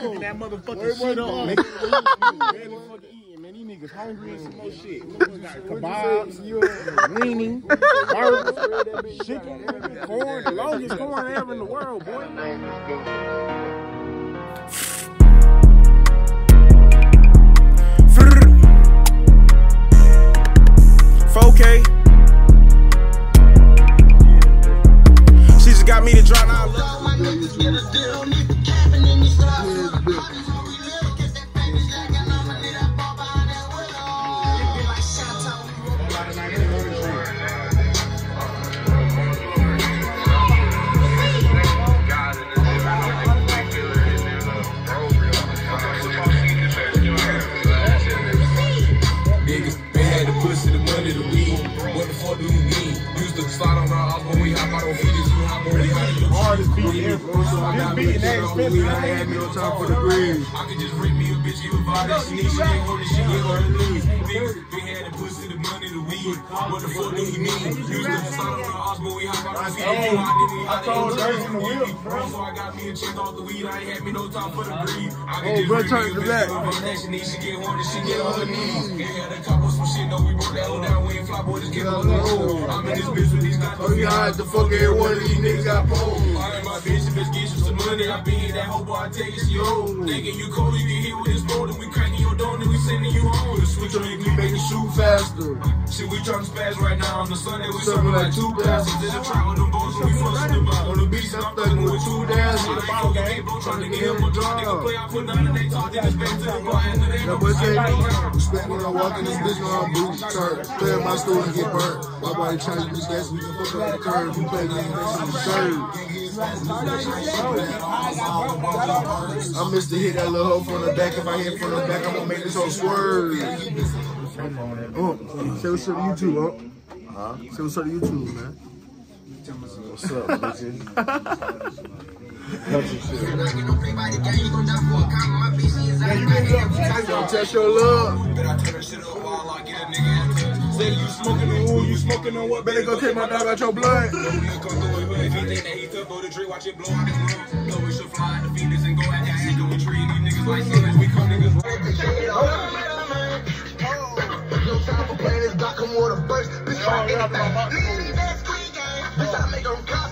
cooking that motherfucking shit on. Fucking eating, man. These niggas hungry and some more shit. Kebabs, weenie, burgers, chicken, corn, the longest corn ever in the world, boy. Hardest beat ever. This beat ain't expensive. I had no time for the breeze. I could just rip me a bitch, give a vibe, she need, she ain't holding, she get on her knees. Niggas, they had the pussy, the money, the weed. What the fuck do you mean? Used to slide on our house when we hop out on feet, you hop on the I told Dirty in the wheel. So I got me a chick off the weed, I ain't had me no time for the breeze. I could Oh, just rip turn me a bitch, give a vibe, she need, she get horny, she get on her knees. They had a couple some shit, no, we broke that hoe down, we ain't fly, boy, just get on the road. I'm in this bitch with these guys. Oh, you hide the fuck every one of these niggas got pulled. You some money, I be in that hoe, boy, I take it, she old. Thinking you cold, you get hit with this road, and we cracking your door, and we sending you home. The switch on you, we make it shoot Faster. Shit, we tryna spaz right now. On the Sunday, we Serving like two two thousands. In the trap with them boys, we fucking the bottom. On the beach, I'm thugging with two dads in the bottle game. Trying to get him a drop. Nigga play out for nothing. They talk, they just back to the bar. And it ain't That no boy say, when I walk in this bitch, when I'm booty turn. Play in my stool and get burnt. My body change, bitch, gas, we can fuck on the curb. You play game, that's on the third. I miss to hit that little hoe from the back. If I hit from the back, I'm gonna make this whole swerve. Oh, say what's up to YouTube, huh? Huh? Say what's up to YouTube, man. What's up, bitch? Test your love. Better turn that shit up while I get a nigga in the cut. Say you smoking on who? You smoking on what? Better go take my dog out your blood. We'll come through it. If he think that he tough, go to tree, watch it blow out his room. No, we should fly in the Phoenix and go at that ass, go treat these niggas like sinners. We come niggas oh, No time for playing this block, I'm water. Bitch, try anything. Leave that street game. Bitch, I make them cop.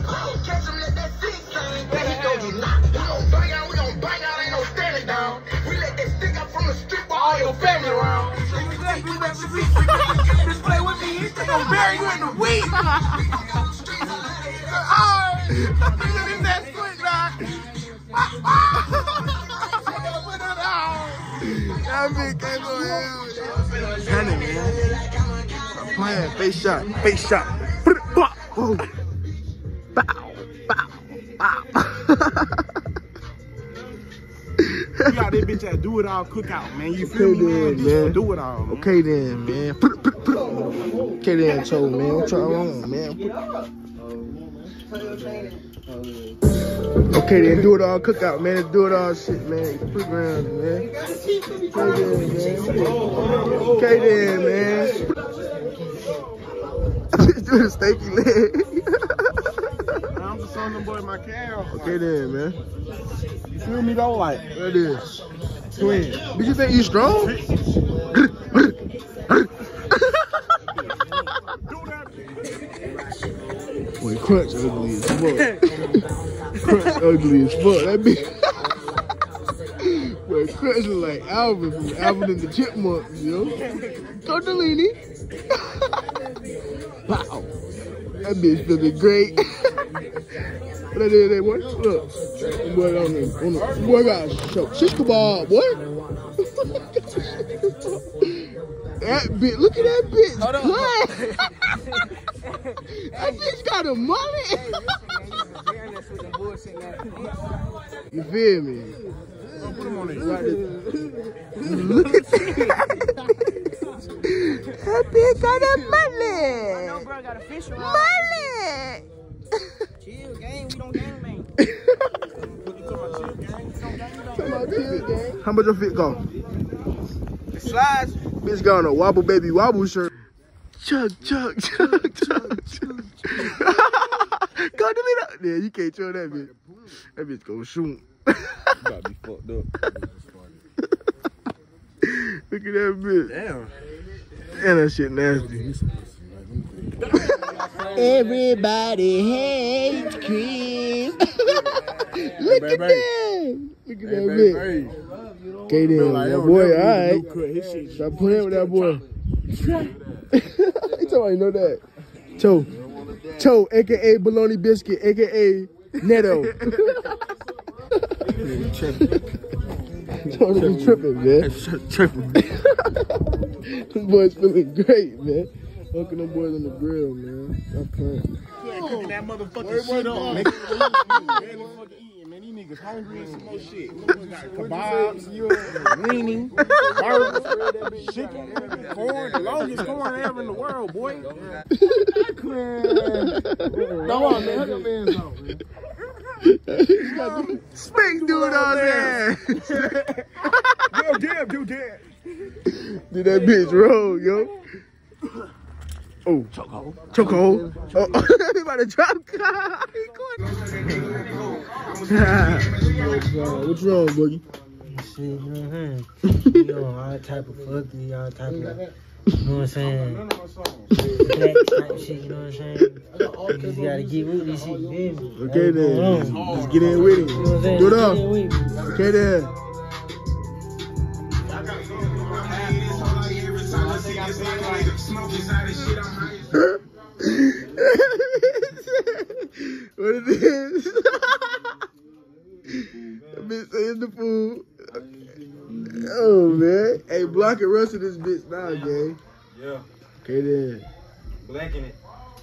Me, he gon' bury you in the weed. That bitch came on hell. Panic, man. Stop playing. Face shot. Face shot. Bow. Bow. Bow. Bow. We got this bitch at do it all cookout, man. You feel Okay me, man? then, man. do it all, man. Okay then, man. Okay then, so man. What y'all on, man? Okay then, do it all cookout, man. Let's do it all shit, man. Put around, man. Okay then, man. Okay then, man. Just do the steaky leg. I'm just on them boy my cow. okay then, man. You feel me though? Like, that is? twin. Did you think you strong? Crunch ugly as fuck. Crunch ugly as fuck. That bitch. Boy, Crunch look like Alvin from Alvin and the Chipmunks, yo. Tortellini. wow. That bitch feeling great. what that is, that boy? Look. Boy, on the, on the, boy got a show. Shish kebab, boy. that bitch, look at that bitch. Hold on. That bitch got a mullet. you feel me? Put him on there. Look at that. that bitch got a mullet. bro got a fish around. Mullet. Chill, gang. We don't gang bang. How much your fit go? It slides. Bitch got on a wobble baby wobble shirt. Chug, chug, chug, chug, chug. Go to me now. Yeah, you can't throw that bitch. That bitch go shoot. about to be fucked up. Look at that bitch. Damn. And that shit nasty. Everybody hates Chris. Look at that. Look at that bitch. hey. Okay then, that boy, alright. do cut. His shit Stop playing with that boy. he told me, you know that. Cho. Cho, aka Bologna Biscuit, aka Neto. Cho, be tripping, man. tripping. Them boys feeling great, man. Fucking them boys on the grill, man. Stop playing. cooking that motherfucking shit on. niggas hungry and some more shit. Got kebabs, weenie, burgers, chicken, corn, the longest corn ever in the world, boy. No, on, man. Hug your man's out, man. Speak dude on there. Yo, damn, dude, damn. Did that bitch roll, yo? Oh, chokehold. Chokehold. Oh, to drop. What's wrong, Boogie? Shit, you know what I'm saying? you know, all type of fucking, all type of, you know what I'm saying? Black type shit, you know what I'm saying? You just gotta get with this shit, you? Okay then, let's get in with You know what I'm it. saying? Do it Get up. in with me. Okay then. what it is? that bitch say it's the food. Oh man, hey, block and rest of this bitch now, gang. Yeah. Okay then. Blanking it.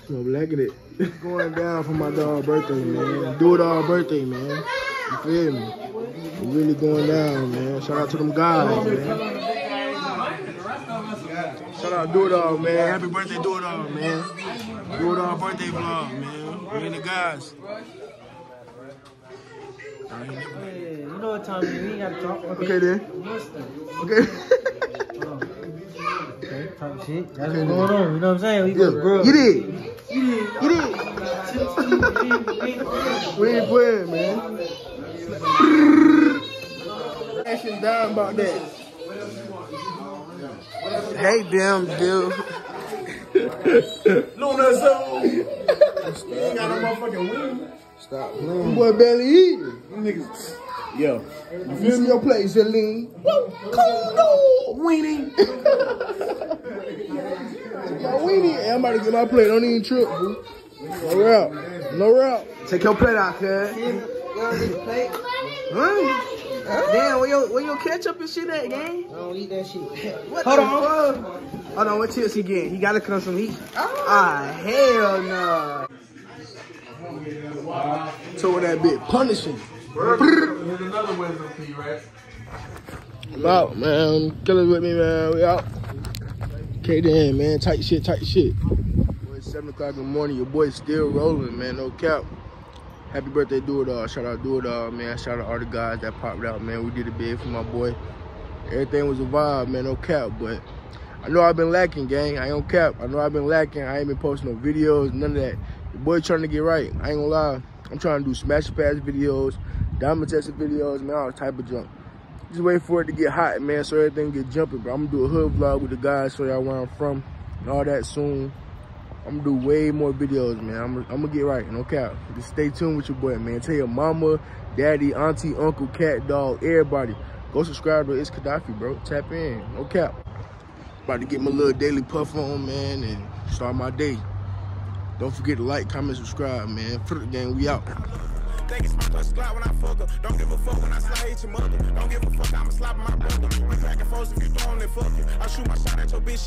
So I'm liking it. It's going down for my dog birthday, man. Do it all birthday, man. You feel me? It's really going down, man. Shout out to them guys, man. Shout out Do It All, man. Happy birthday, Do It All, man. Do It All birthday vlog, man. We and the guys. Yeah, you know what time it is, we ain't gotta talk. Okay then. Listen. Okay. Okay, type shit. That's Okay, what's going on, you know what I'm saying? We Yeah. go, bro. Get it. Get it. We ain't playing, man. Crashing down about that. Hey, damn dude. Luna Zone. You ain't got no motherfucking wing. Stop playing. Boy, barely eating. Them niggas. Yo. You feel me? Your place, Celine. Woo, Kondo. Weenie. Yo, weenie. Hey, I'm about to get my plate. Don't even trip, boo. No route. No route. Take your plate out, cuz. Huh? Damn, where your, where your ketchup and shit at, gang? I don't eat that shit. What Hold the on. fuck? Hold on, what chips he getting? He gotta come some heat. Ah, hell no. So that bit punishing. Here's another wisdom for you, right? I'm out, man. Killers with me, man. We out. Then, man. Tight shit, tight shit. Boy, it's 7 o'clock in the morning. Your boy's still rolling, man. No cap. Happy birthday, Do It All. Shout out Do It All, man. Shout out all the guys that popped out, man. We did it big for my boy. Everything was a vibe, man. No cap, but I know I've been lacking, gang. I ain't gonna cap. I know I've been lacking. I ain't been posting no videos, none of that. Your boy trying to get right. I ain't gonna lie. I'm trying to do smash pass videos, diamond testing videos, man, all type of junk. Just wait for it to get hot, man, so everything get jumping, bro. I'm gonna do a hood vlog with the guys, show y'all where I'm from, and all that soon. I'm gonna do way more videos, man. I'm, I'm gonna get right, no cap. Just stay tuned with your boy, man. Tell your mama, daddy, auntie, uncle, cat, dog, everybody. Go subscribe to It's Khadafi, bro. Tap in, no cap. About to get my little daily puff on, man, and start my day. Don't forget to like, comment, subscribe, man. For the game, we out. Think it's my first slide when I fuck her. Don't give a fuck when I slide hit your mother. Don't give a fuck, I'ma slap my brother. I'm cracking foes if you throwing it, fuck you. I shoot my shot at your bitch.